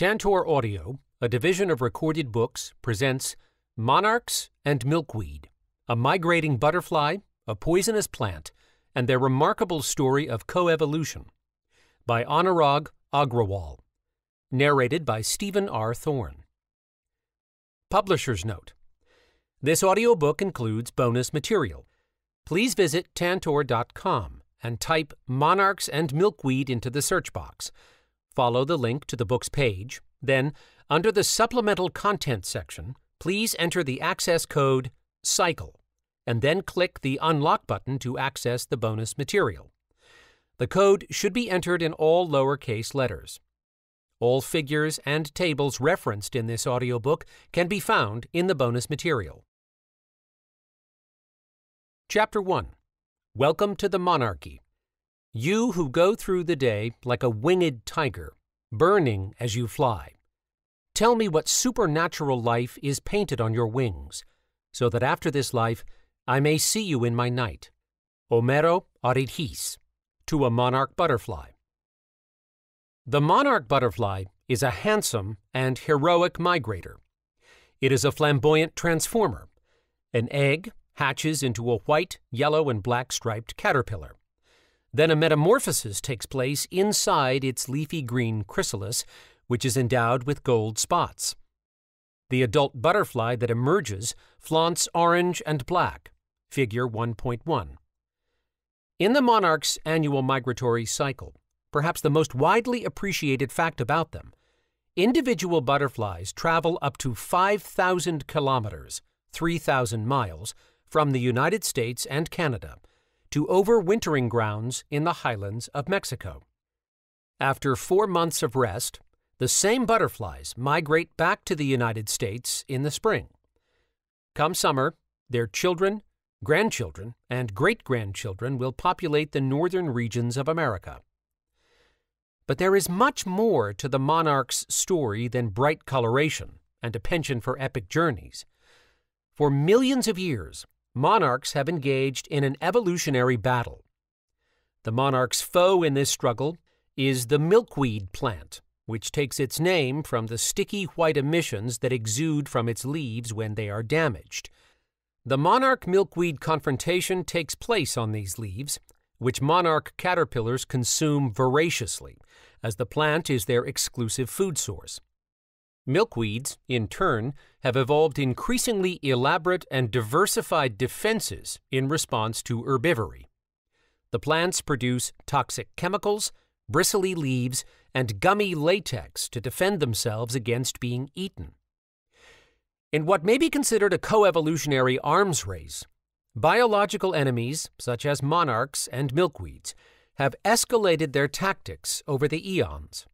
Tantor Audio, a division of recorded books, presents Monarchs and Milkweed, a migrating butterfly, a poisonous plant, and their remarkable story of coevolution, by Anurag Agrawal. Narrated by Stephen R. Thorne. Publisher's Note This audiobook includes bonus material. Please visit Tantor.com and type Monarchs and Milkweed into the search box. Follow the link to the book's page. Then, under the Supplemental Content section, please enter the access code CYCLE and then click the Unlock button to access the bonus material. The code should be entered in all lowercase letters. All figures and tables referenced in this audiobook can be found in the bonus material. Chapter 1 Welcome to the Monarchy. You who go through the day like a winged tiger, burning as you fly. Tell me what supernatural life is painted on your wings, so that after this life I may see you in my night. Homero Aridjis, to a monarch butterfly. The monarch butterfly is a handsome and heroic migrator. It is a flamboyant transformer. An egg hatches into a white, yellow, and black striped caterpillar. Then a metamorphosis takes place inside its leafy green chrysalis, which is endowed with gold spots. The adult butterfly that emerges flaunts orange and black, figure 1.1. In the monarch's annual migratory cycle, perhaps the most widely appreciated fact about them, individual butterflies travel up to 5,000 kilometers, 3,000 miles, from the United States and Canada to overwintering grounds in the highlands of Mexico. After four months of rest, the same butterflies migrate back to the United States in the spring. Come summer, their children, grandchildren, and great grandchildren will populate the northern regions of America. But there is much more to the monarch's story than bright coloration and a penchant for epic journeys. For millions of years, monarchs have engaged in an evolutionary battle. The monarch's foe in this struggle is the milkweed plant, which takes its name from the sticky white emissions that exude from its leaves when they are damaged. The monarch milkweed confrontation takes place on these leaves, which monarch caterpillars consume voraciously, as the plant is their exclusive food source. Milkweeds, in turn, have evolved increasingly elaborate and diversified defenses in response to herbivory. The plants produce toxic chemicals, bristly leaves, and gummy latex to defend themselves against being eaten. In what may be considered a coevolutionary arms race, biological enemies, such as monarchs and milkweeds, have escalated their tactics over the eons.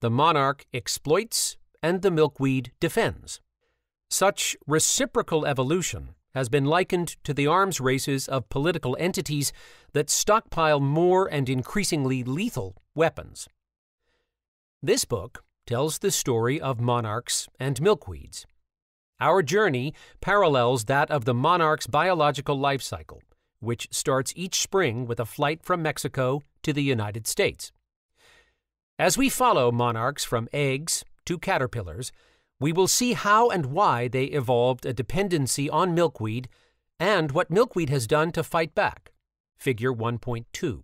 The monarch exploits and the milkweed defends. Such reciprocal evolution has been likened to the arms races of political entities that stockpile more and increasingly lethal weapons. This book tells the story of monarchs and milkweeds. Our journey parallels that of the monarch's biological life cycle, which starts each spring with a flight from Mexico to the United States. As we follow monarchs from eggs caterpillars, we will see how and why they evolved a dependency on milkweed and what milkweed has done to fight back. Figure 1.2.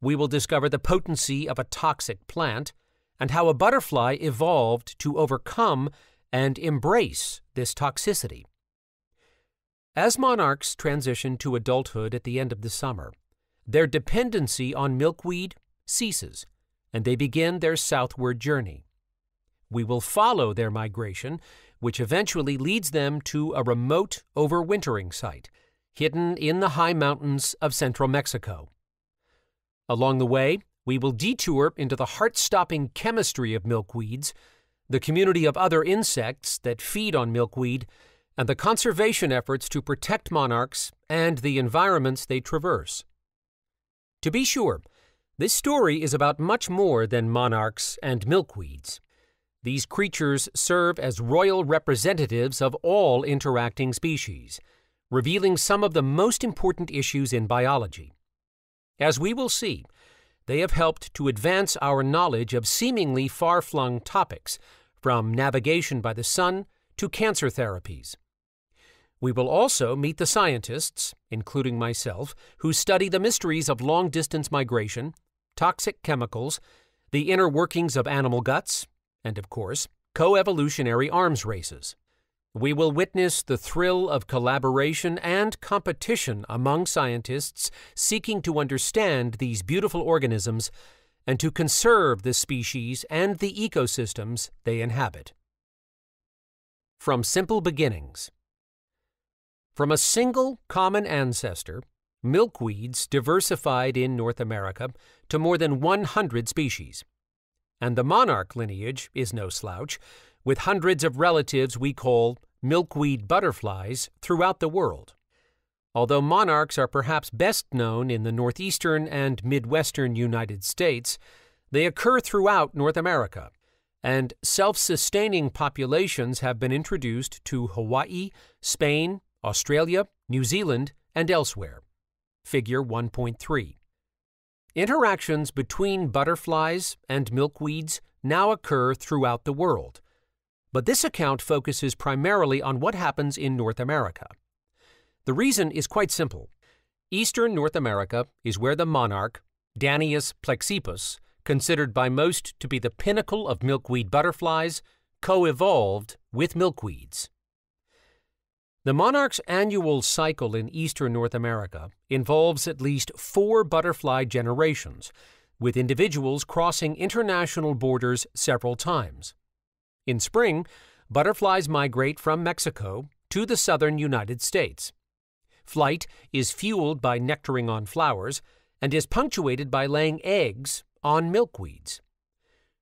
We will discover the potency of a toxic plant and how a butterfly evolved to overcome and embrace this toxicity. As monarchs transition to adulthood at the end of the summer, their dependency on milkweed ceases and they begin their southward journey. We will follow their migration, which eventually leads them to a remote overwintering site, hidden in the high mountains of central Mexico. Along the way, we will detour into the heart stopping chemistry of milkweeds, the community of other insects that feed on milkweed, and the conservation efforts to protect monarchs and the environments they traverse. To be sure, this story is about much more than monarchs and milkweeds. These creatures serve as royal representatives of all interacting species, revealing some of the most important issues in biology. As we will see, they have helped to advance our knowledge of seemingly far flung topics, from navigation by the sun to cancer therapies. We will also meet the scientists, including myself, who study the mysteries of long distance migration, toxic chemicals, the inner workings of animal guts, and, of course, coevolutionary arms races. We will witness the thrill of collaboration and competition among scientists seeking to understand these beautiful organisms and to conserve the species and the ecosystems they inhabit. From Simple Beginnings From a single common ancestor, milkweeds diversified in North America to more than 100 species. And the monarch lineage is no slouch, with hundreds of relatives we call milkweed butterflies throughout the world. Although monarchs are perhaps best known in the northeastern and midwestern United States, they occur throughout North America, and self sustaining populations have been introduced to Hawaii, Spain, Australia, New Zealand, and elsewhere. Figure 1.3. Interactions between butterflies and milkweeds now occur throughout the world, but this account focuses primarily on what happens in North America. The reason is quite simple. Eastern North America is where the monarch, Danaus plexippus, considered by most to be the pinnacle of milkweed butterflies, co-evolved with milkweeds. The monarch's annual cycle in eastern North America involves at least four butterfly generations, with individuals crossing international borders several times. In spring, butterflies migrate from Mexico to the southern United States. Flight is fueled by nectaring on flowers and is punctuated by laying eggs on milkweeds.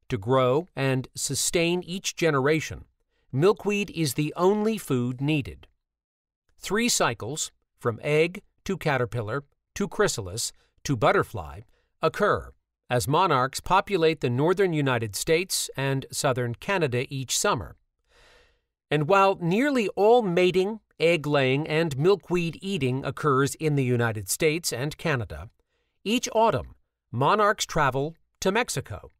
To grow and sustain each generation, milkweed is the only food needed. Three cycles, from egg to caterpillar to chrysalis to butterfly, occur as monarchs populate the northern United States and southern Canada each summer. And while nearly all mating, egg laying, and milkweed eating occurs in the United States and Canada, each autumn monarchs travel to Mexico.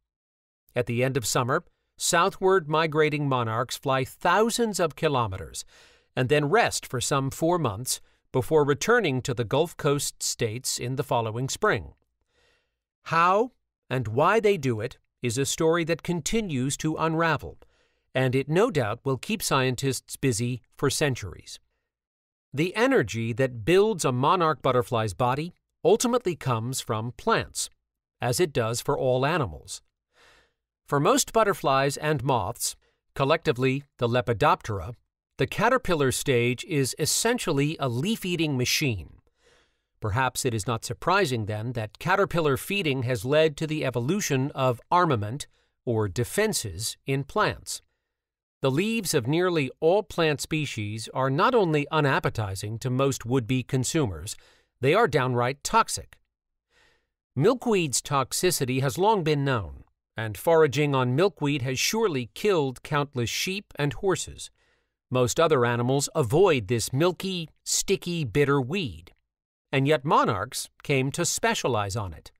At the end of summer, southward migrating monarchs fly thousands of kilometers and then rest for some four months before returning to the Gulf Coast states in the following spring. How and why they do it is a story that continues to unravel, and it no doubt will keep scientists busy for centuries. The energy that builds a monarch butterfly's body ultimately comes from plants, as it does for all animals. For most butterflies and moths, collectively the Lepidoptera, the caterpillar stage is essentially a leaf eating machine. Perhaps it is not surprising, then, that caterpillar feeding has led to the evolution of armament, or defenses, in plants. The leaves of nearly all plant species are not only unappetizing to most would be consumers, they are downright toxic. Milkweed's toxicity has long been known, and foraging on milkweed has surely killed countless sheep and horses. Most other animals avoid this milky, sticky, bitter weed and yet monarchs came to specialize on it.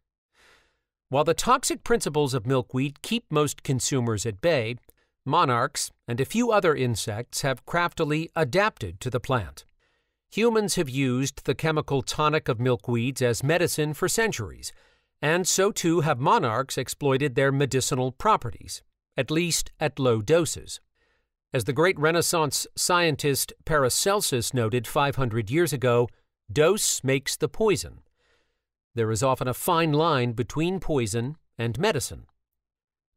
While the toxic principles of milkweed keep most consumers at bay, monarchs and a few other insects have craftily adapted to the plant. Humans have used the chemical tonic of milkweeds as medicine for centuries, and so too have monarchs exploited their medicinal properties, at least at low doses. As the great Renaissance scientist Paracelsus noted 500 years ago, Dose makes the poison. There is often a fine line between poison and medicine.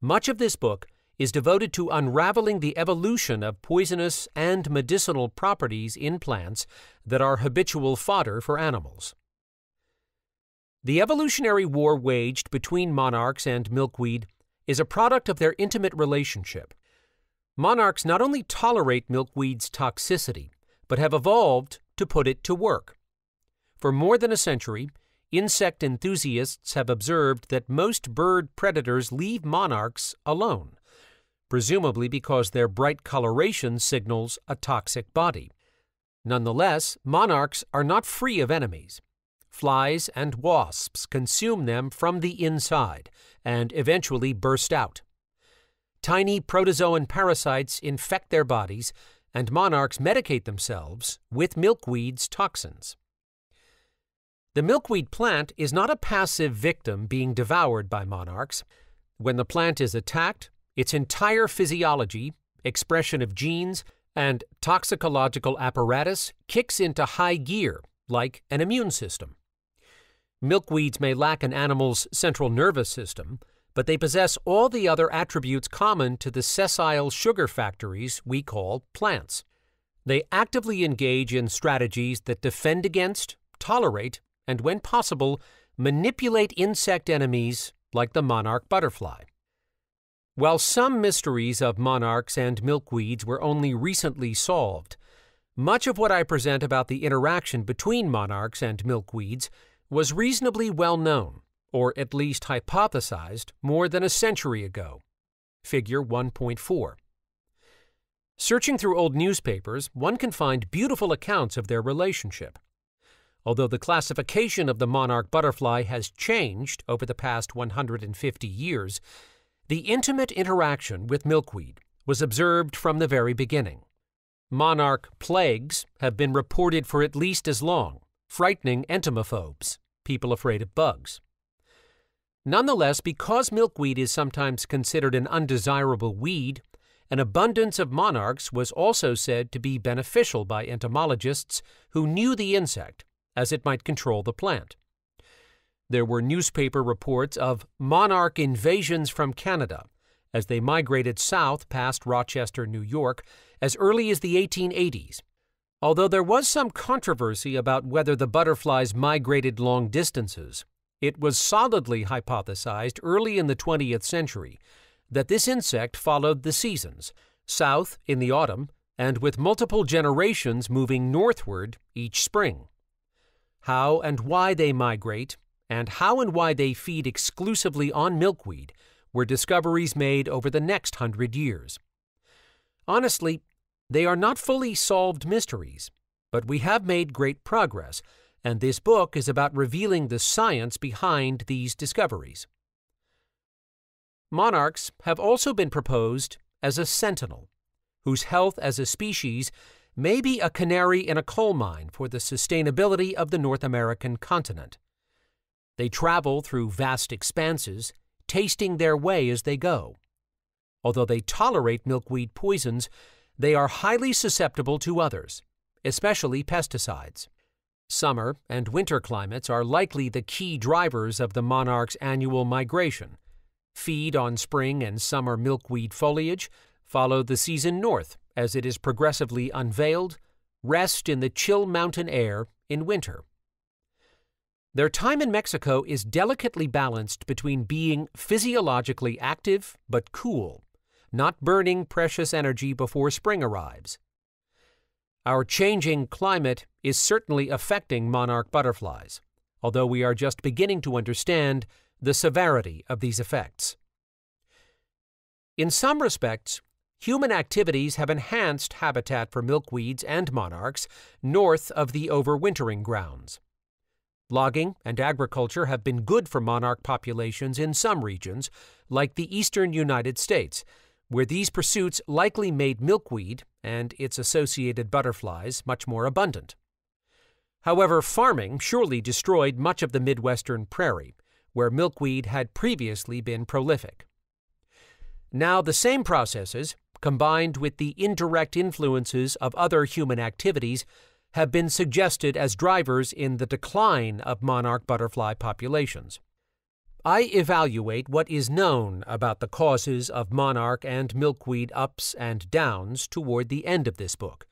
Much of this book is devoted to unraveling the evolution of poisonous and medicinal properties in plants that are habitual fodder for animals. The evolutionary war waged between monarchs and milkweed is a product of their intimate relationship. Monarchs not only tolerate milkweed's toxicity, but have evolved to put it to work. For more than a century, insect enthusiasts have observed that most bird predators leave monarchs alone, presumably because their bright coloration signals a toxic body. Nonetheless, monarchs are not free of enemies. flies and wasps consume them from the inside and eventually burst out. Tiny protozoan parasites infect their bodies, and monarchs medicate themselves with milkweed's toxins. The milkweed plant is not a passive victim being devoured by monarchs. When the plant is attacked, its entire physiology, expression of genes, and toxicological apparatus kicks into high gear, like an immune system. Milkweeds may lack an animal's central nervous system, but they possess all the other attributes common to the sessile sugar factories we call plants. They actively engage in strategies that defend against, tolerate, and when possible, manipulate insect enemies like the monarch butterfly. While some mysteries of monarchs and milkweeds were only recently solved, much of what I present about the interaction between monarchs and milkweeds was reasonably well known, or at least hypothesized, more than a century ago. Figure 1.4. Searching through old newspapers, one can find beautiful accounts of their relationship. Although the classification of the monarch butterfly has changed over the past 150 years, the intimate interaction with milkweed was observed from the very beginning. Monarch plagues have been reported for at least as long, frightening entomophobes, people afraid of bugs. Nonetheless, because milkweed is sometimes considered an undesirable weed, an abundance of monarchs was also said to be beneficial by entomologists who knew the insect, as it might control the plant. There were newspaper reports of monarch invasions from Canada as they migrated south past Rochester, New York, as early as the 1880s. Although there was some controversy about whether the butterflies migrated long distances, it was solidly hypothesized early in the 20th century that this insect followed the seasons, south in the autumn, and with multiple generations moving northward each spring. How and why they migrate and how and why they feed exclusively on milkweed were discoveries made over the next hundred years. Honestly, they are not fully solved mysteries, but we have made great progress, and this book is about revealing the science behind these discoveries. Monarchs have also been proposed as a sentinel, whose health as a species may be a canary in a coal mine for the sustainability of the North American continent. They travel through vast expanses, tasting their way as they go. Although they tolerate milkweed poisons, they are highly susceptible to others, especially pesticides. Summer and winter climates are likely the key drivers of the monarch's annual migration. Feed on spring and summer milkweed foliage, follow the season north as it is progressively unveiled, rest in the chill mountain air in winter. Their time in Mexico is delicately balanced between being physiologically active but cool, not burning precious energy before spring arrives. Our changing climate is certainly affecting monarch butterflies, although we are just beginning to understand the severity of these effects. In some respects, human activities have enhanced habitat for milkweeds and monarchs north of the overwintering grounds. Logging and agriculture have been good for monarch populations in some regions, like the eastern United States, where these pursuits likely made milkweed and its associated butterflies much more abundant. However, farming surely destroyed much of the Midwestern prairie, where milkweed had previously been prolific. Now, the same processes, combined with the indirect influences of other human activities, have been suggested as drivers in the decline of monarch butterfly populations. I evaluate what is known about the causes of monarch and milkweed ups and downs toward the end of this book.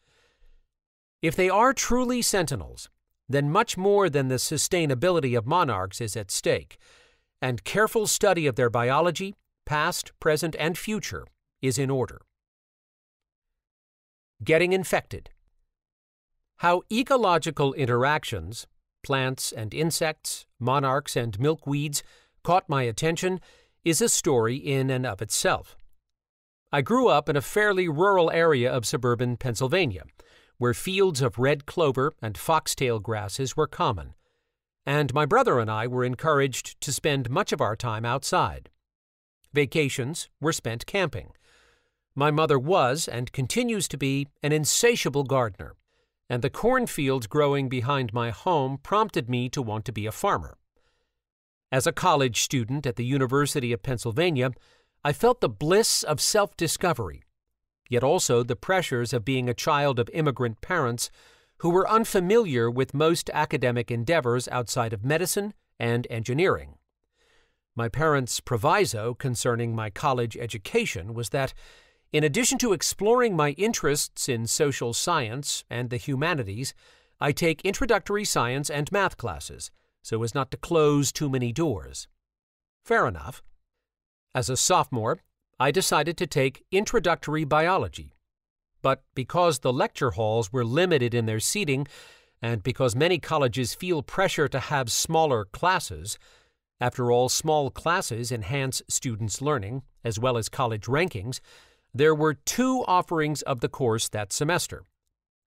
If they are truly sentinels, then much more than the sustainability of monarchs is at stake, and careful study of their biology, past, present, and future, is in order. Getting infected. How ecological interactions, plants and insects, monarchs and milkweeds, caught my attention is a story in and of itself. I grew up in a fairly rural area of suburban Pennsylvania, where fields of red clover and foxtail grasses were common. and my brother and I were encouraged to spend much of our time outside. Vacations were spent camping. My mother was, and continues to be, an insatiable gardener, and the cornfields growing behind my home prompted me to want to be a farmer. As a college student at the University of Pennsylvania, I felt the bliss of self discovery, yet also the pressures of being a child of immigrant parents who were unfamiliar with most academic endeavors outside of medicine and engineering. My parents' proviso concerning my college education was that in addition to exploring my interests in social science and the humanities, I take introductory science and math classes so as not to close too many doors. Fair enough. As a sophomore, I decided to take introductory biology. But because the lecture halls were limited in their seating, and because many colleges feel pressure to have smaller classes, after all, small classes enhance students' learning, as well as college rankings, there were two offerings of the course that semester.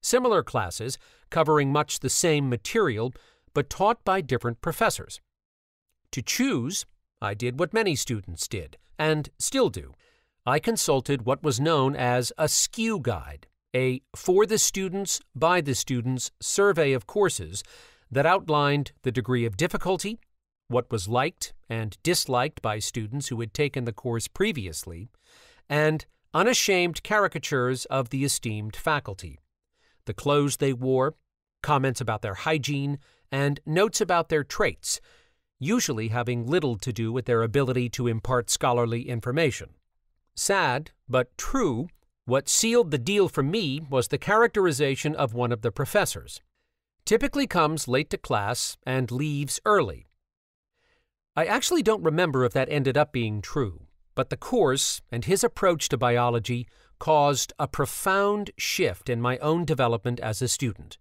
Similar classes, covering much the same material, but taught by different professors. To choose, I did what many students did, and still do. I consulted what was known as a SKU guide, a for the students, by the students survey of courses that outlined the degree of difficulty, what was liked and disliked by students who had taken the course previously, and unashamed caricatures of the esteemed faculty, the clothes they wore, comments about their hygiene, and notes about their traits, usually having little to do with their ability to impart scholarly information. Sad, but true, what sealed the deal for me was the characterization of one of the professors. Typically comes late to class and leaves early. I actually don't remember if that ended up being true, but the course and his approach to biology caused a profound shift in my own development as a student.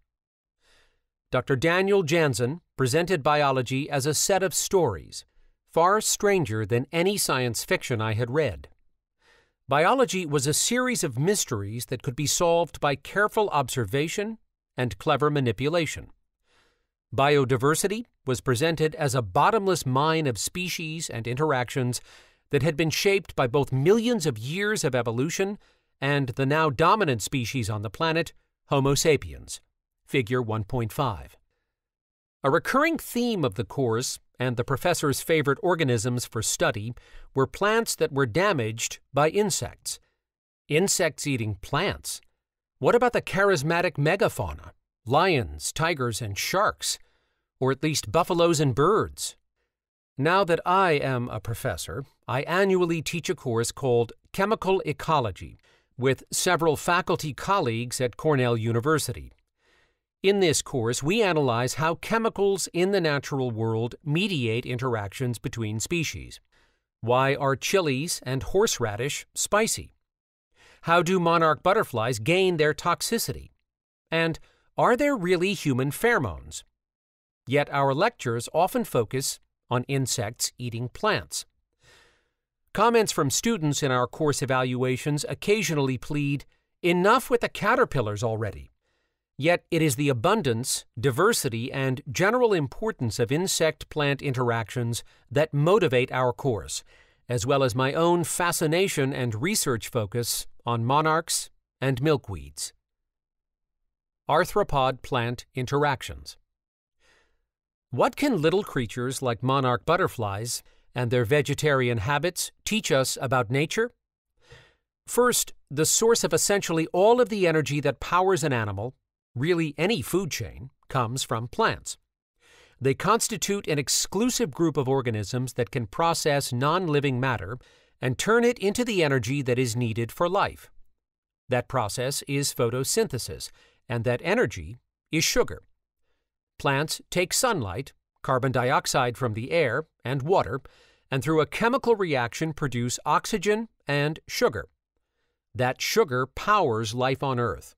Dr. Daniel Janzen presented biology as a set of stories, far stranger than any science fiction I had read. Biology was a series of mysteries that could be solved by careful observation and clever manipulation. Biodiversity was presented as a bottomless mine of species and interactions that had been shaped by both millions of years of evolution and the now dominant species on the planet, Homo sapiens. Figure 1.5. A recurring theme of the course and the professor's favorite organisms for study were plants that were damaged by insects. Insects eating plants? What about the charismatic megafauna? Lions, tigers, and sharks? Or at least buffaloes and birds? Now that I am a professor, I annually teach a course called Chemical Ecology with several faculty colleagues at Cornell University. In this course, we analyze how chemicals in the natural world mediate interactions between species. Why are chilies and horseradish spicy? How do monarch butterflies gain their toxicity? And are there really human pheromones? Yet our lectures often focus on insects eating plants. Comments from students in our course evaluations occasionally plead, enough with the caterpillars already. Yet it is the abundance, diversity, and general importance of insect plant interactions that motivate our course, as well as my own fascination and research focus on monarchs and milkweeds. Arthropod plant interactions. What can little creatures like monarch butterflies and their vegetarian habits teach us about nature? First, the source of essentially all of the energy that powers an animal, really any food chain, comes from plants. They constitute an exclusive group of organisms that can process non living matter and turn it into the energy that is needed for life. That process is photosynthesis, and that energy is sugar. Plants take sunlight, carbon dioxide from the air, and water, and through a chemical reaction produce oxygen and sugar. That sugar powers life on Earth.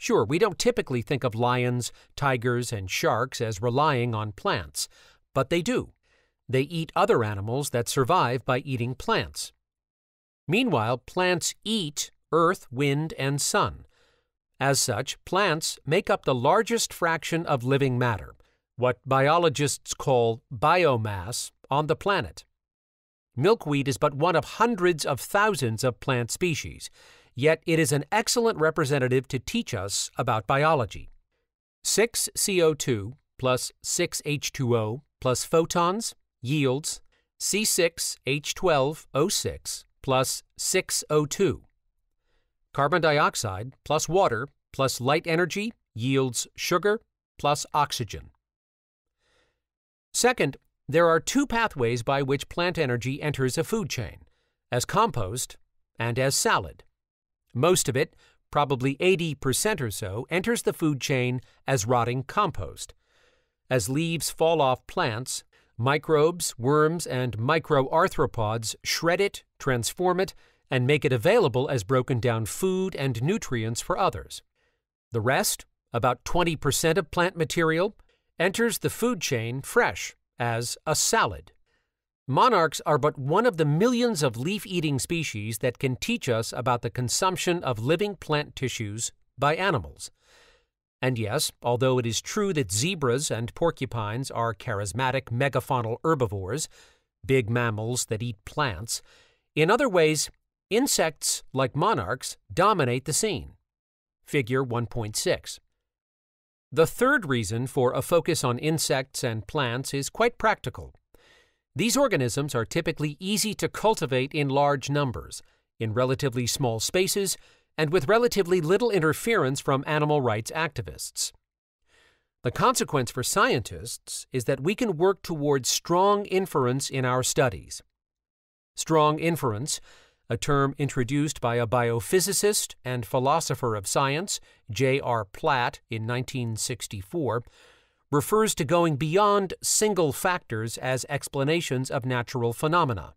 Sure, we don't typically think of lions, tigers, and sharks as relying on plants, but they do. They eat other animals that survive by eating plants. Meanwhile, plants eat earth, wind, and sun. As such, plants make up the largest fraction of living matter, what biologists call biomass, on the planet. Milkweed is but one of hundreds of thousands of plant species, yet it is an excellent representative to teach us about biology. 6 CO2 plus 6 H2O plus photons yields C6H12O6 plus 6O2. Carbon dioxide plus water plus light energy yields sugar plus oxygen. Second, there are two pathways by which plant energy enters a food chain as compost and as salad. Most of it, probably 80% or so, enters the food chain as rotting compost. As leaves fall off plants, microbes, worms, and microarthropods shred it, transform it, and make it available as broken down food and nutrients for others. The rest, about 20% of plant material, enters the food chain fresh as a salad. Monarchs are but one of the millions of leaf eating species that can teach us about the consumption of living plant tissues by animals. And yes, although it is true that zebras and porcupines are charismatic megafaunal herbivores, big mammals that eat plants, in other ways, insects, like monarchs, dominate the scene. Figure 1.6. The third reason for a focus on insects and plants is quite practical. These organisms are typically easy to cultivate in large numbers, in relatively small spaces, and with relatively little interference from animal rights activists. The consequence for scientists is that we can work towards strong inference in our studies. Strong inference a term introduced by a biophysicist and philosopher of science, J.R. Platt, in 1964, refers to going beyond single factors as explanations of natural phenomena,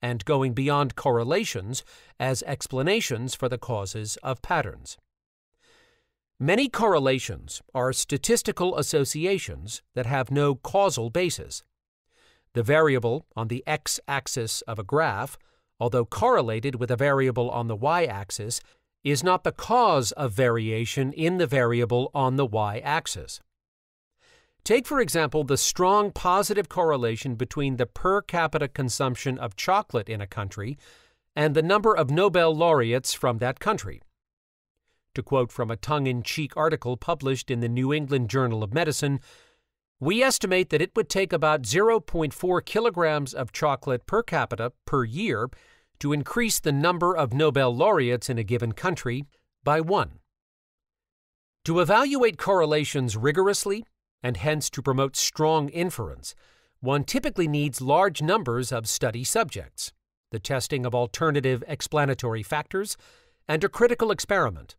and going beyond correlations as explanations for the causes of patterns. Many correlations are statistical associations that have no causal basis. The variable on the x axis of a graph although correlated with a variable on the y-axis, is not the cause of variation in the variable on the y-axis. Take, for example, the strong positive correlation between the per capita consumption of chocolate in a country and the number of Nobel laureates from that country. To quote from a tongue in cheek article published in the New England Journal of Medicine, we estimate that it would take about 0.4 kilograms of chocolate per capita per year to increase the number of Nobel laureates in a given country by one. To evaluate correlations rigorously, and hence to promote strong inference, one typically needs large numbers of study subjects, the testing of alternative explanatory factors, and a critical experiment.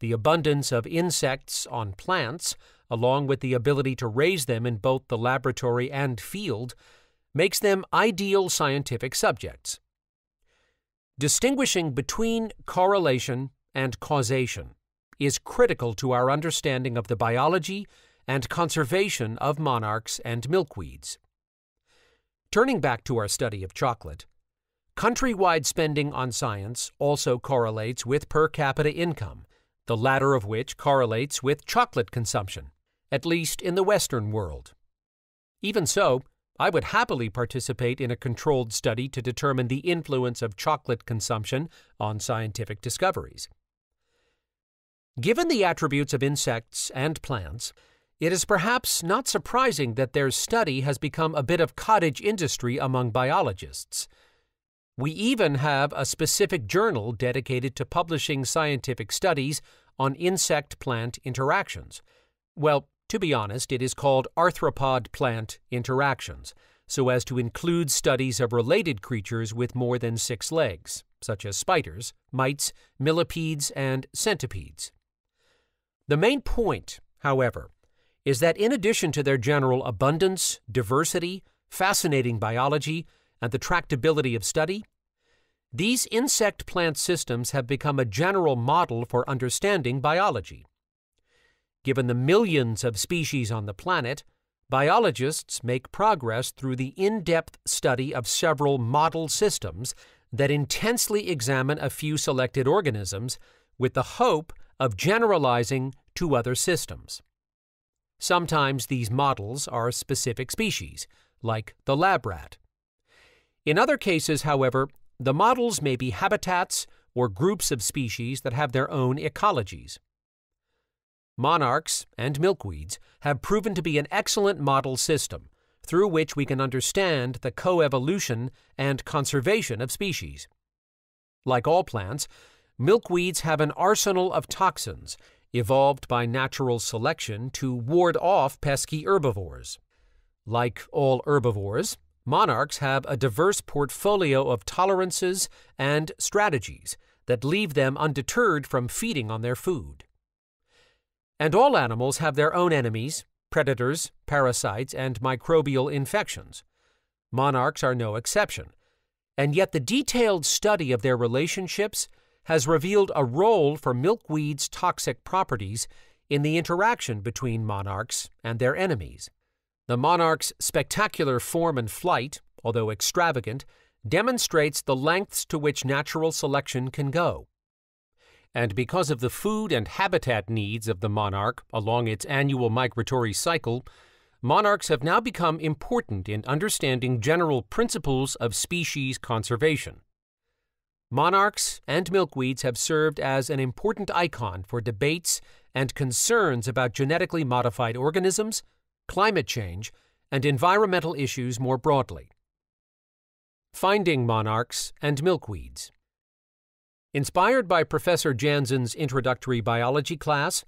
The abundance of insects on plants, along with the ability to raise them in both the laboratory and field, makes them ideal scientific subjects. Distinguishing between correlation and causation is critical to our understanding of the biology and conservation of monarchs and milkweeds. Turning back to our study of chocolate, countrywide spending on science also correlates with per capita income, the latter of which correlates with chocolate consumption, at least in the Western world. Even so, I would happily participate in a controlled study to determine the influence of chocolate consumption on scientific discoveries. Given the attributes of insects and plants, it is perhaps not surprising that their study has become a bit of cottage industry among biologists. We even have a specific journal dedicated to publishing scientific studies on insect plant interactions. Well, to be honest, it is called arthropod plant interactions, so as to include studies of related creatures with more than six legs, such as spiders, mites, millipedes, and centipedes. The main point, however, is that in addition to their general abundance, diversity, fascinating biology, and the tractability of study, these insect plant systems have become a general model for understanding biology. Given the millions of species on the planet, biologists make progress through the in depth study of several model systems that intensely examine a few selected organisms with the hope of generalizing to other systems. Sometimes these models are specific species, like the lab rat. In other cases, however, the models may be habitats or groups of species that have their own ecologies. Monarchs and milkweeds have proven to be an excellent model system through which we can understand the coevolution and conservation of species. Like all plants, milkweeds have an arsenal of toxins evolved by natural selection to ward off pesky herbivores. Like all herbivores, monarchs have a diverse portfolio of tolerances and strategies that leave them undeterred from feeding on their food. And all animals have their own enemies, predators, parasites, and microbial infections. Monarchs are no exception, and yet the detailed study of their relationships has revealed a role for milkweed's toxic properties in the interaction between monarchs and their enemies. The monarch's spectacular form and flight, although extravagant, demonstrates the lengths to which natural selection can go. And because of the food and habitat needs of the monarch along its annual migratory cycle, monarchs have now become important in understanding general principles of species conservation. Monarchs and milkweeds have served as an important icon for debates and concerns about genetically modified organisms, climate change, and environmental issues more broadly. Finding Monarchs and Milkweeds Inspired by Professor Janzen's introductory biology class,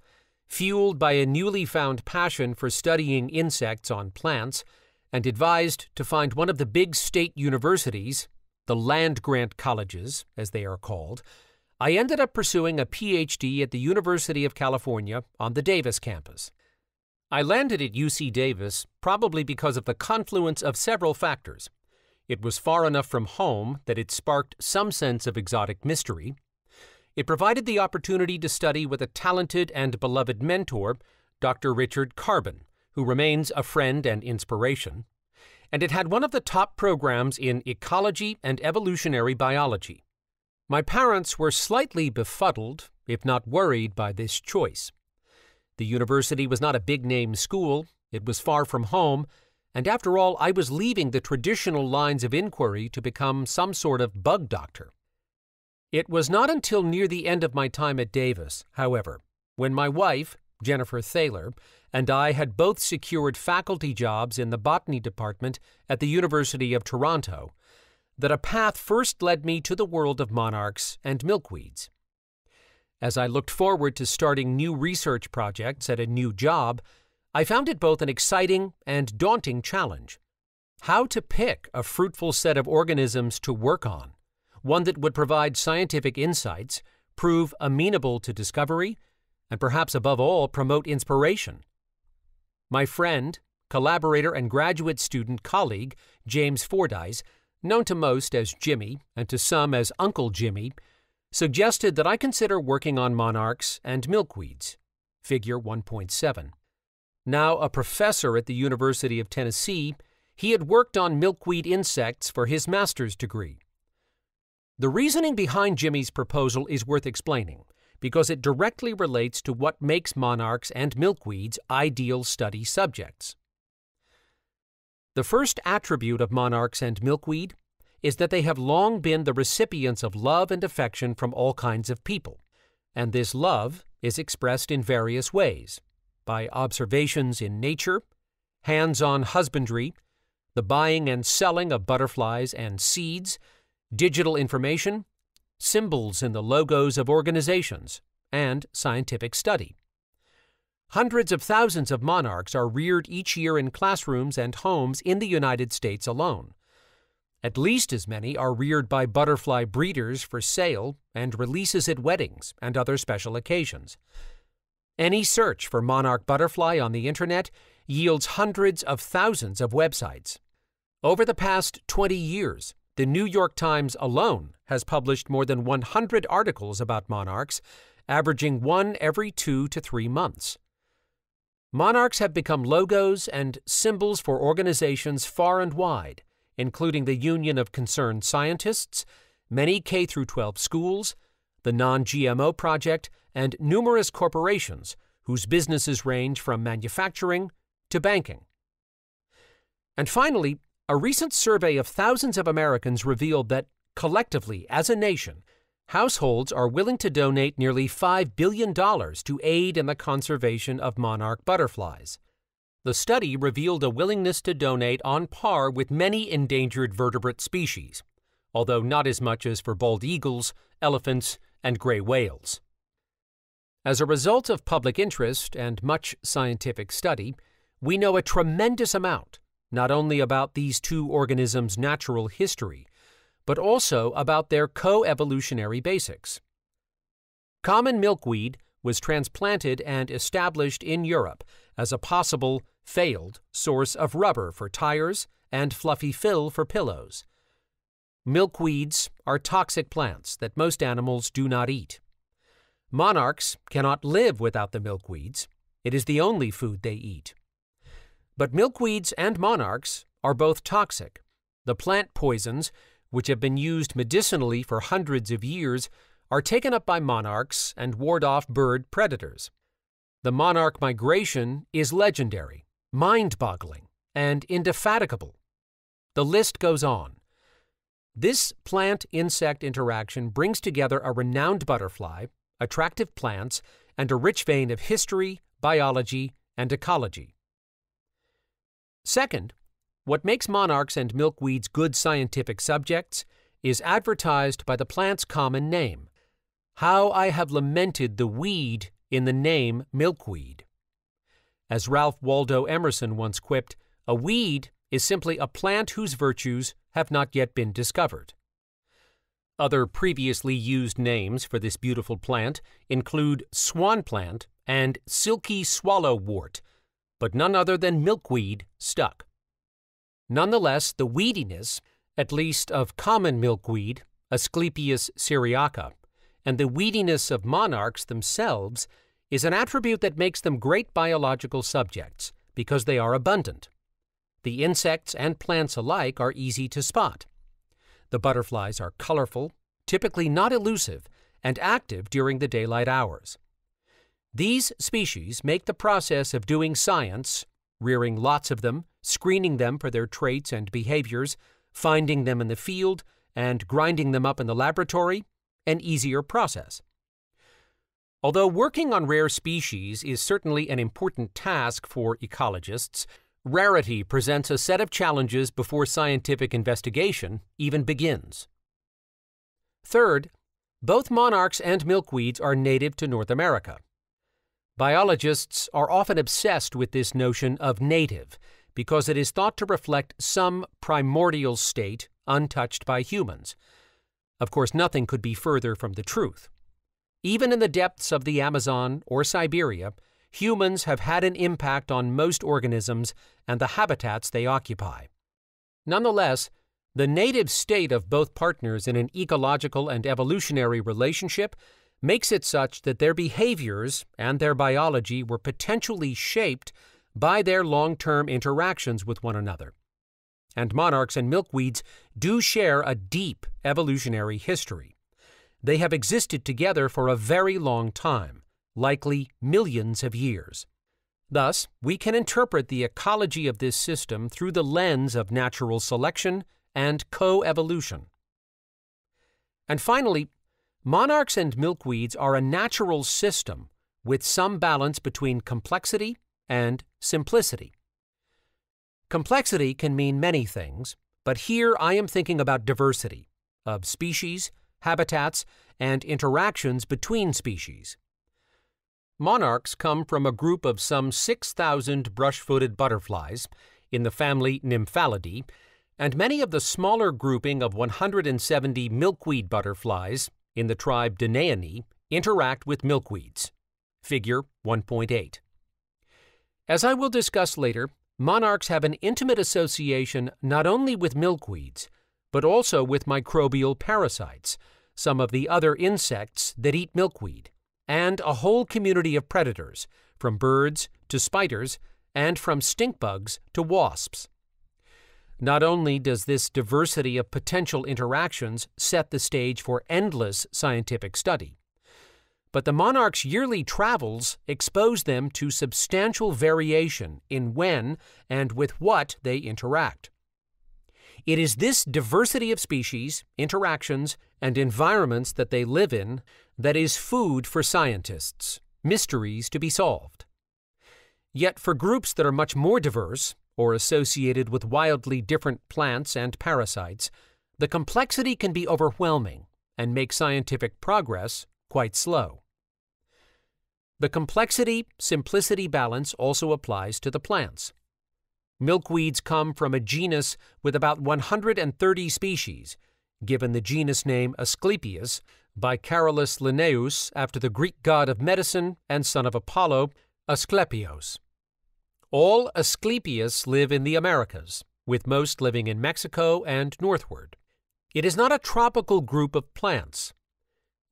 fueled by a newly found passion for studying insects on plants, and advised to find one of the big state universities, the land grant colleges, as they are called, I ended up pursuing a PhD at the University of California on the Davis campus. I landed at UC Davis probably because of the confluence of several factors. It was far enough from home that it sparked some sense of exotic mystery. It provided the opportunity to study with a talented and beloved mentor, Dr. Richard Karban, who remains a friend and inspiration. And it had one of the top programs in ecology and evolutionary biology. My parents were slightly befuddled, if not worried, by this choice. The university was not a big name school, it was far from home, and after all, I was leaving the traditional lines of inquiry to become some sort of bug doctor. It was not until near the end of my time at Davis, however, when my wife, Jennifer Thaler, and I had both secured faculty jobs in the botany department at the University of Toronto, that a path first led me to the world of monarchs and milkweeds. As I looked forward to starting new research projects at a new job, I found it both an exciting and daunting challenge. How to pick a fruitful set of organisms to work on, one that would provide scientific insights, prove amenable to discovery, and perhaps above all, promote inspiration. My friend, collaborator, and graduate student colleague, James Fordyce, known to most as Jimmy and to some as Uncle Jimmy, suggested that I consider working on monarchs and milkweeds. Figure 1.7. Now a professor at the University of Tennessee, he had worked on milkweed insects for his master's degree. The reasoning behind Jimmy's proposal is worth explaining because it directly relates to what makes monarchs and milkweeds ideal study subjects. The first attribute of monarchs and milkweed is that they have long been the recipients of love and affection from all kinds of people, and this love is expressed in various ways by observations in nature, hands on husbandry, the buying and selling of butterflies and seeds, digital information, symbols in the logos of organizations, and scientific study. Hundreds of thousands of monarchs are reared each year in classrooms and homes in the United States alone. At least as many are reared by butterfly breeders for sale and releases at weddings and other special occasions. Any search for monarch butterfly on the internet yields hundreds of thousands of websites. Over the past 20 years, the New York Times alone has published more than 100 articles about monarchs, averaging one every two to three months. Monarchs have become logos and symbols for organizations far and wide including the Union of Concerned Scientists, many K 12 schools, the Non GMO Project, and numerous corporations whose businesses range from manufacturing to banking. And finally, a recent survey of thousands of Americans revealed that, collectively, as a nation, households are willing to donate nearly $5 billion to aid in the conservation of monarch butterflies. The study revealed a willingness to donate on par with many endangered vertebrate species, although not as much as for bald eagles, elephants, and gray whales. As a result of public interest and much scientific study, we know a tremendous amount not only about these two organisms' natural history, but also about their co-evolutionary basics. Common milkweed was transplanted and established in Europe as a possible, failed, source of rubber for tires and fluffy fill for pillows. Milkweeds are toxic plants that most animals do not eat. Monarchs cannot live without the milkweeds. It is the only food they eat. But milkweeds and monarchs are both toxic. The plant poisons, which have been used medicinally for hundreds of years, are taken up by monarchs and ward off bird predators. The monarch migration is legendary, mind boggling, and indefatigable. The list goes on. This plant insect interaction brings together a renowned butterfly, attractive plants, and a rich vein of history, biology, and ecology. Second, what makes monarchs and milkweeds good scientific subjects is advertised by the plant's common name. How I have lamented the weed in the name milkweed. As Ralph Waldo Emerson once quipped, a weed is simply a plant whose virtues have not yet been discovered. Other previously used names for this beautiful plant include swan plant and silky swallowwort, but none other than milkweed stuck. Nonetheless, the weediness, at least of common milkweed, Asclepias syriaca, and the weediness of monarchs themselves is an attribute that makes them great biological subjects because they are abundant. The insects and plants alike are easy to spot. The butterflies are colorful, typically not elusive, and active during the daylight hours. These species make the process of doing science, rearing lots of them, screening them for their traits and behaviors, finding them in the field, and grinding them up in the laboratory, an easier process. Although working on rare species is certainly an important task for ecologists, rarity presents a set of challenges before scientific investigation even begins. Third, both monarchs and milkweeds are native to North America. Biologists are often obsessed with this notion of native because it is thought to reflect some primordial state untouched by humans. Of course, nothing could be further from the truth. Even in the depths of the Amazon or Siberia, humans have had an impact on most organisms and the habitats they occupy. Nonetheless, the native state of both partners in an ecological and evolutionary relationship makes it such that their behaviors and their biology were potentially shaped by their long term interactions with one another. And monarchs and milkweeds do share a deep evolutionary history. They have existed together for a very long time, likely millions of years. Thus, we can interpret the ecology of this system through the lens of natural selection and coevolution. And finally, Monarchs and milkweeds are a natural system with some balance between complexity and simplicity. Complexity can mean many things, but here I am thinking about diversity of species, habitats, and interactions between species. Monarchs come from a group of some 6,000 brush-footed butterflies in the family Nymphalidae, and many of the smaller grouping of 170 milkweed butterflies in the tribe Danainae interact with milkweeds. Figure 1.8. As I will discuss later, monarchs have an intimate association not only with milkweeds, but also with microbial parasites, some of the other insects that eat milkweed, and a whole community of predators, from birds to spiders, and from stink bugs to wasps. Not only does this diversity of potential interactions set the stage for endless scientific study, but the monarch's yearly travels expose them to substantial variation in when and with what they interact. It is this diversity of species, interactions, and environments that they live in that is food for scientists, mysteries to be solved. Yet for groups that are much more diverse, or associated with wildly different plants and parasites, the complexity can be overwhelming and make scientific progress quite slow. The complexity simplicity balance also applies to the plants. Milkweeds come from a genus with about 130 species, given the genus name Asclepias by Carolus Linnaeus after the Greek god of medicine and son of Apollo, Asclepios. All Asclepias live in the Americas, with most living in Mexico and northward. It is not a tropical group of plants.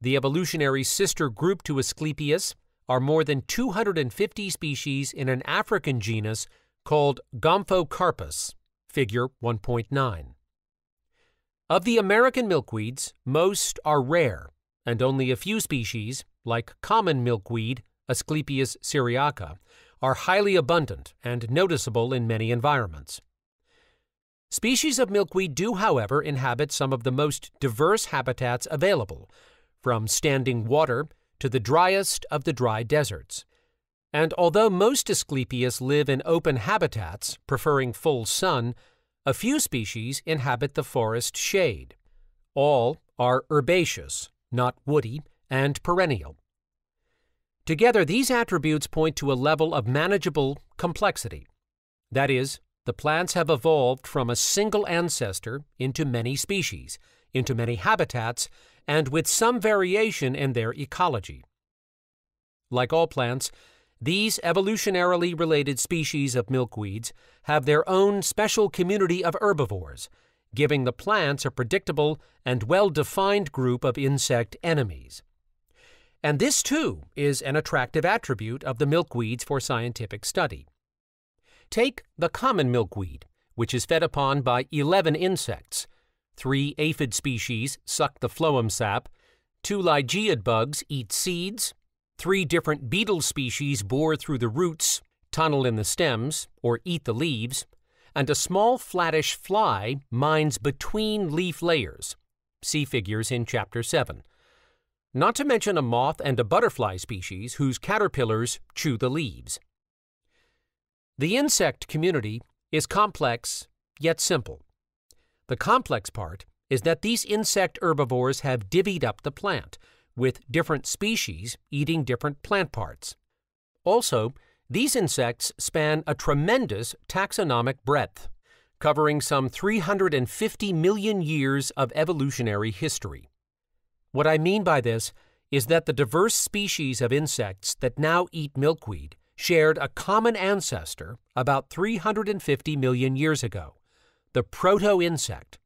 The evolutionary sister group to Asclepias are more than 250 species in an African genus called Gomphocarpus, figure 1.9. Of the American milkweeds, most are rare, and only a few species, like common milkweed, Asclepias syriaca, are highly abundant and noticeable in many environments. Species of milkweed do, however, inhabit some of the most diverse habitats available, from standing water to the driest of the dry deserts. And although most Asclepias live in open habitats, preferring full sun, a few species inhabit the forest shade. All are herbaceous, not woody, and perennial. Together, these attributes point to a level of manageable complexity. That is, the plants have evolved from a single ancestor into many species, into many habitats, and with some variation in their ecology. Like all plants, these evolutionarily related species of milkweeds have their own special community of herbivores, giving the plants a predictable and well defined group of insect enemies. And this, too, is an attractive attribute of the milkweeds for scientific study. Take the common milkweed, which is fed upon by 11 insects. Three aphid species suck the phloem sap, two lygaeid bugs eat seeds, Three different beetle species bore through the roots, tunnel in the stems, or eat the leaves, and a small flattish fly mines between leaf layers. See figures in Chapter 7. Not to mention a moth and a butterfly species whose caterpillars chew the leaves. The insect community is complex yet simple. The complex part is that these insect herbivores have divvied up the plant, with different species eating different plant parts. Also, these insects span a tremendous taxonomic breadth, covering some 350 million years of evolutionary history. What I mean by this is that the diverse species of insects that now eat milkweed shared a common ancestor about 350 million years ago, the proto insect.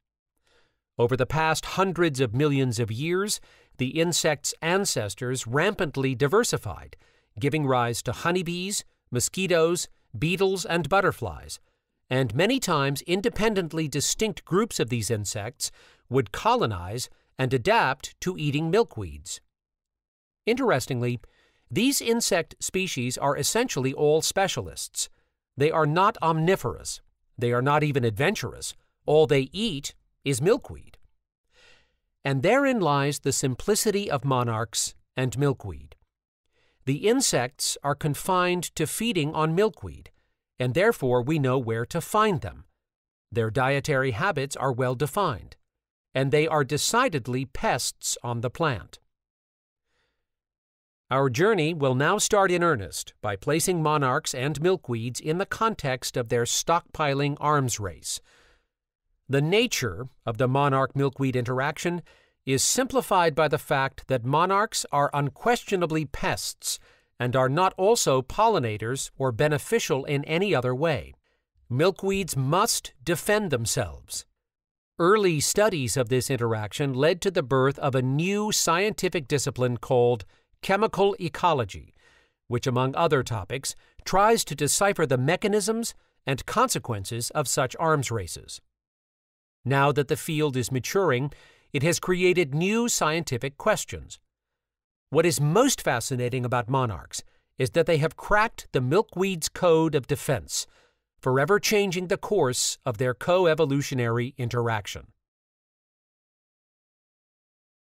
Over the past hundreds of millions of years, the insect's ancestors rampantly diversified, giving rise to honeybees, mosquitoes, beetles, and butterflies, and many times independently distinct groups of these insects would colonize and adapt to eating milkweeds. Interestingly, these insect species are essentially all specialists. They are not omnivorous. They are not even adventurous. All they eat is milkweed and therein lies the simplicity of monarchs and milkweed. The insects are confined to feeding on milkweed, and therefore we know where to find them. Their dietary habits are well defined, and they are decidedly pests on the plant. Our journey will now start in earnest by placing monarchs and milkweeds in the context of their stockpiling arms race – the nature of the monarch milkweed interaction is simplified by the fact that monarchs are unquestionably pests and are not also pollinators or beneficial in any other way. Milkweeds must defend themselves. Early studies of this interaction led to the birth of a new scientific discipline called chemical ecology, which, among other topics, tries to decipher the mechanisms and consequences of such arms races. Now that the field is maturing, it has created new scientific questions. What is most fascinating about monarchs is that they have cracked the milkweed's code of defense, forever changing the course of their co-evolutionary interaction.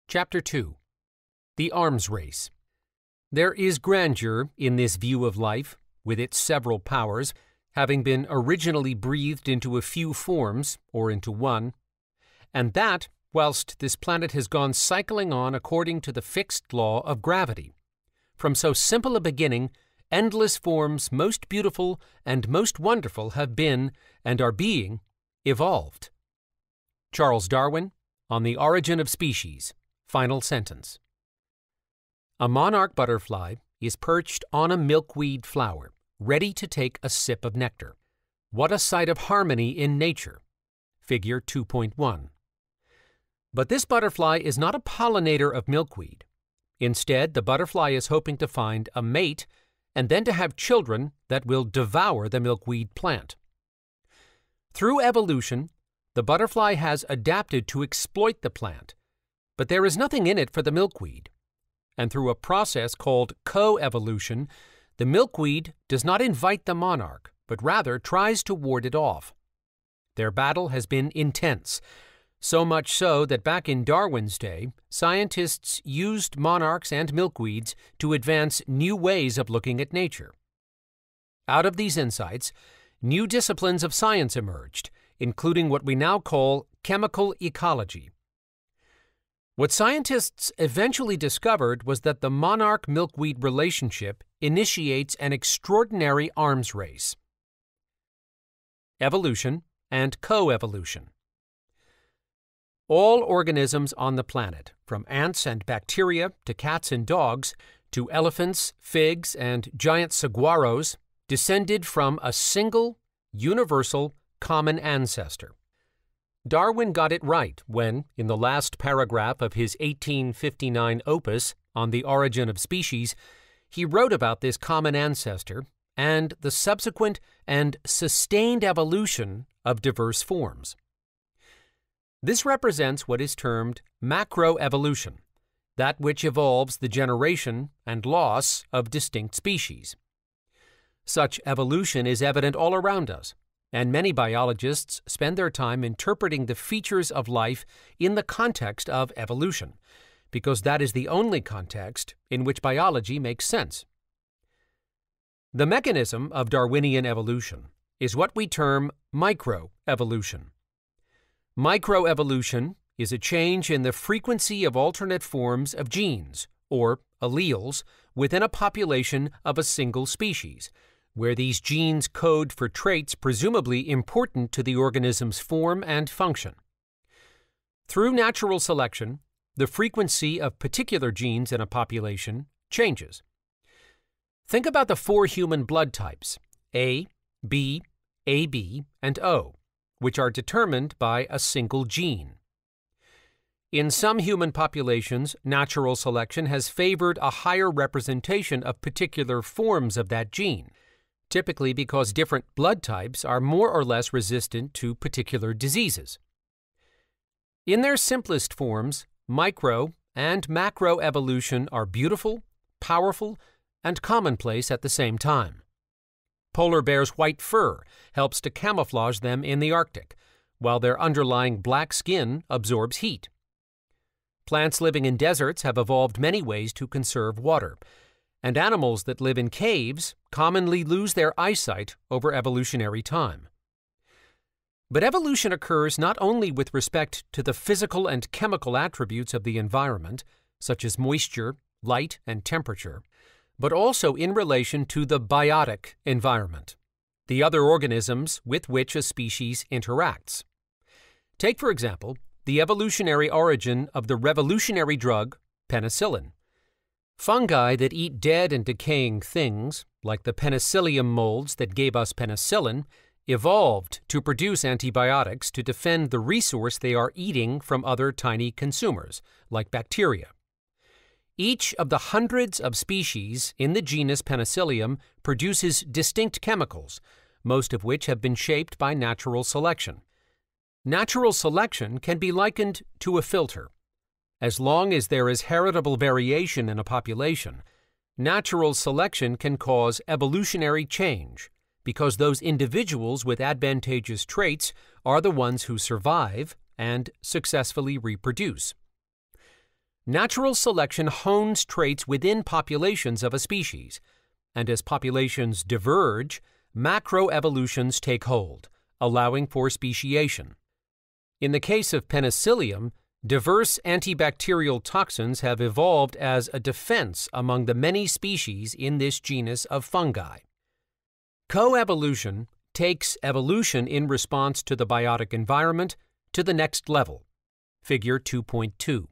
Chapter 2 The Arms Race There is grandeur in this view of life, with its several powers, having been originally breathed into a few forms, or into one, and that whilst this planet has gone cycling on according to the fixed law of gravity. From so simple a beginning, endless forms most beautiful and most wonderful have been, and are being, evolved. Charles Darwin, On the Origin of Species, Final Sentence. A monarch butterfly is perched on a milkweed flower, ready to take a sip of nectar. What a sight of harmony in nature! Figure 2.1. But this butterfly is not a pollinator of milkweed. Instead, the butterfly is hoping to find a mate and then to have children that will devour the milkweed plant. Through evolution, the butterfly has adapted to exploit the plant, but there is nothing in it for the milkweed. And through a process called co-evolution, the milkweed does not invite the monarch, but rather tries to ward it off. Their battle has been intense, so much so that back in Darwin's day, scientists used monarchs and milkweeds to advance new ways of looking at nature. Out of these insights, new disciplines of science emerged, including what we now call chemical ecology. What scientists eventually discovered was that the monarch milkweed relationship initiates an extraordinary arms race. Evolution and coevolution. All organisms on the planet, from ants and bacteria to cats and dogs, to elephants, figs, and giant saguaros, descended from a single, universal, common ancestor. Darwin got it right when, in the last paragraph of his 1859 opus on the origin of species, he wrote about this common ancestor and the subsequent and sustained evolution of diverse forms. This represents what is termed macroevolution, that which evolves the generation and loss of distinct species. Such evolution is evident all around us, and many biologists spend their time interpreting the features of life in the context of evolution, because that is the only context in which biology makes sense. The mechanism of Darwinian evolution is what we term microevolution. Microevolution is a change in the frequency of alternate forms of genes, or alleles, within a population of a single species, where these genes code for traits presumably important to the organism's form and function. Through natural selection, the frequency of particular genes in a population changes. Think about the four human blood types A, B, AB, and O which are determined by a single gene. In some human populations, natural selection has favored a higher representation of particular forms of that gene, typically because different blood types are more or less resistant to particular diseases. In their simplest forms, micro and macro evolution are beautiful, powerful, and commonplace at the same time. Polar bears' white fur helps to camouflage them in the Arctic, while their underlying black skin absorbs heat. Plants living in deserts have evolved many ways to conserve water, and animals that live in caves commonly lose their eyesight over evolutionary time. But evolution occurs not only with respect to the physical and chemical attributes of the environment, such as moisture, light, and temperature, but also in relation to the biotic environment, the other organisms with which a species interacts. Take, for example, the evolutionary origin of the revolutionary drug penicillin. Fungi that eat dead and decaying things, like the penicillium molds that gave us penicillin, evolved to produce antibiotics to defend the resource they are eating from other tiny consumers, like bacteria. Each of the hundreds of species in the genus Penicillium produces distinct chemicals, most of which have been shaped by natural selection. Natural selection can be likened to a filter. As long as there is heritable variation in a population, natural selection can cause evolutionary change because those individuals with advantageous traits are the ones who survive and successfully reproduce. Natural selection hones traits within populations of a species, and as populations diverge, macroevolutions take hold, allowing for speciation. In the case of penicillium, diverse antibacterial toxins have evolved as a defense among the many species in this genus of fungi. Coevolution takes evolution in response to the biotic environment to the next level. Figure 2.2.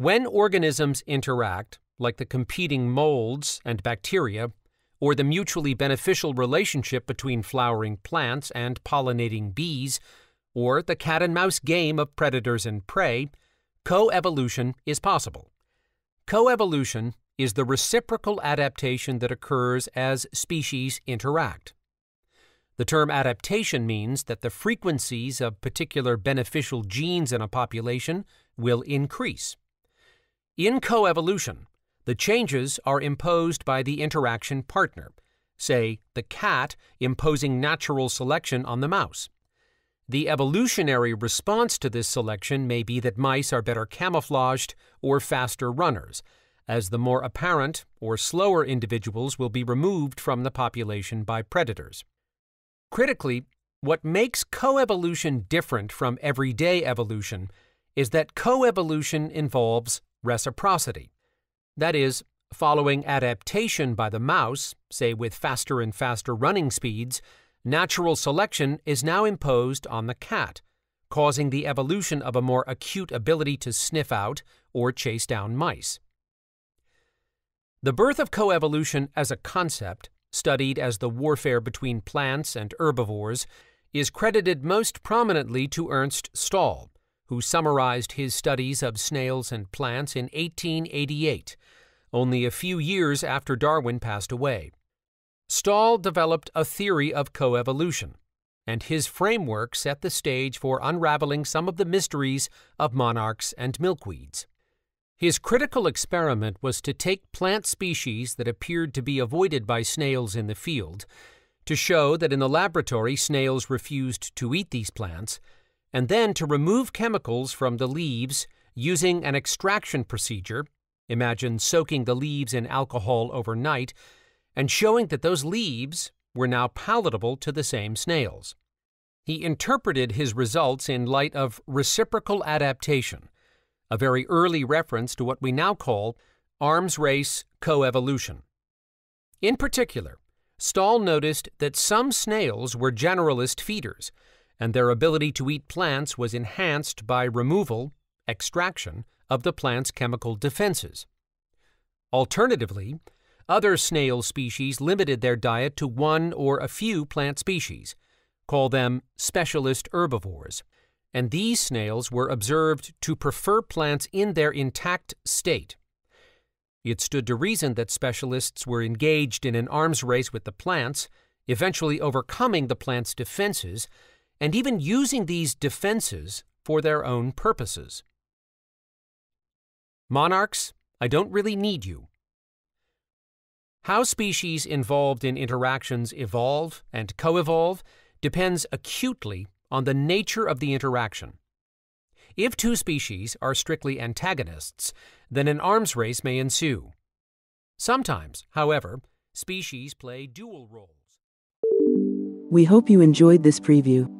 When organisms interact, like the competing molds and bacteria, or the mutually beneficial relationship between flowering plants and pollinating bees, or the cat and mouse game of predators and prey, coevolution is possible. Coevolution is the reciprocal adaptation that occurs as species interact. The term adaptation means that the frequencies of particular beneficial genes in a population will increase. In coevolution, the changes are imposed by the interaction partner, say the cat imposing natural selection on the mouse. The evolutionary response to this selection may be that mice are better camouflaged or faster runners, as the more apparent or slower individuals will be removed from the population by predators. Critically, what makes coevolution different from everyday evolution is that coevolution involves reciprocity. That is, following adaptation by the mouse, say with faster and faster running speeds, natural selection is now imposed on the cat, causing the evolution of a more acute ability to sniff out or chase down mice. The birth of coevolution as a concept, studied as the warfare between plants and herbivores, is credited most prominently to Ernst Stahl, who summarized his studies of snails and plants in 1888, only a few years after Darwin passed away. Stahl developed a theory of coevolution, and his framework set the stage for unraveling some of the mysteries of monarchs and milkweeds. His critical experiment was to take plant species that appeared to be avoided by snails in the field, to show that in the laboratory snails refused to eat these plants, and then to remove chemicals from the leaves using an extraction procedure, imagine soaking the leaves in alcohol overnight, and showing that those leaves were now palatable to the same snails. He interpreted his results in light of reciprocal adaptation a very early reference to what we now call arms race coevolution. In particular, Stahl noticed that some snails were generalist feeders, and their ability to eat plants was enhanced by removal, extraction, of the plant's chemical defenses. Alternatively, other snail species limited their diet to one or a few plant species, call them specialist herbivores, and these snails were observed to prefer plants in their intact state. It stood to reason that specialists were engaged in an arms race with the plants, eventually overcoming the plants' defenses, and even using these defenses for their own purposes. Monarchs, I don't really need you. How species involved in interactions evolve and co-evolve depends acutely on the nature of the interaction. If two species are strictly antagonists, then an arms race may ensue. Sometimes, however, species play dual roles. We hope you enjoyed this preview.